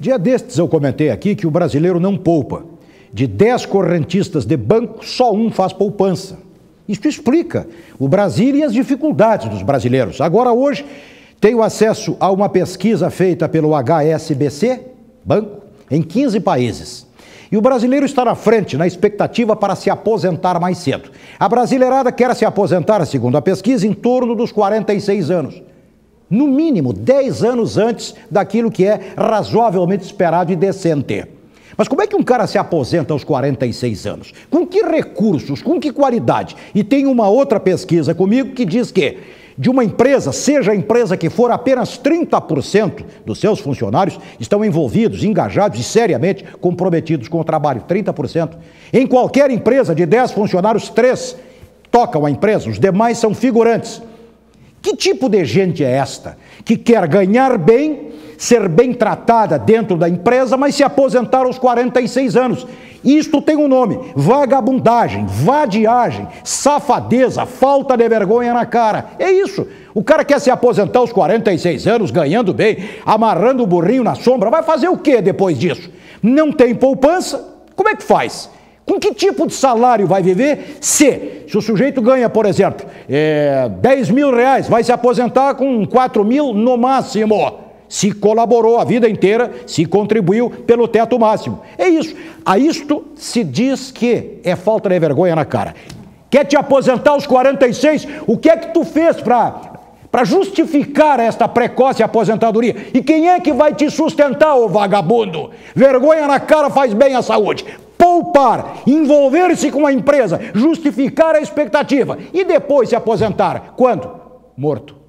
Dia destes eu comentei aqui que o brasileiro não poupa. De 10 correntistas de banco, só um faz poupança. Isso explica o Brasil e as dificuldades dos brasileiros. Agora, hoje, tenho acesso a uma pesquisa feita pelo HSBC, banco, em 15 países. E o brasileiro está na frente na expectativa para se aposentar mais cedo. A brasileirada quer se aposentar, segundo a pesquisa, em torno dos 46 anos no mínimo 10 anos antes daquilo que é razoavelmente esperado e decente. Mas como é que um cara se aposenta aos 46 anos? Com que recursos? Com que qualidade? E tem uma outra pesquisa comigo que diz que de uma empresa, seja a empresa que for, apenas 30% dos seus funcionários estão envolvidos, engajados e seriamente comprometidos com o trabalho. 30%. Em qualquer empresa de 10 funcionários, 3 tocam a empresa, os demais são figurantes. Que tipo de gente é esta que quer ganhar bem, ser bem tratada dentro da empresa, mas se aposentar aos 46 anos? Isto tem um nome: vagabundagem, vadiagem, safadeza, falta de vergonha na cara. É isso. O cara quer se aposentar aos 46 anos, ganhando bem, amarrando o burrinho na sombra. Vai fazer o que depois disso? Não tem poupança? Como é que faz? Com que tipo de salário vai viver se, se o sujeito ganha, por exemplo, é, 10 mil reais, vai se aposentar com 4 mil no máximo? Se colaborou a vida inteira, se contribuiu pelo teto máximo. É isso. A isto se diz que é falta de vergonha na cara. Quer te aposentar aos 46? O que é que tu fez para para justificar esta precoce aposentadoria. E quem é que vai te sustentar, ô vagabundo? Vergonha na cara faz bem à saúde poupar, envolver-se com a empresa, justificar a expectativa e depois se aposentar. Quando? Morto.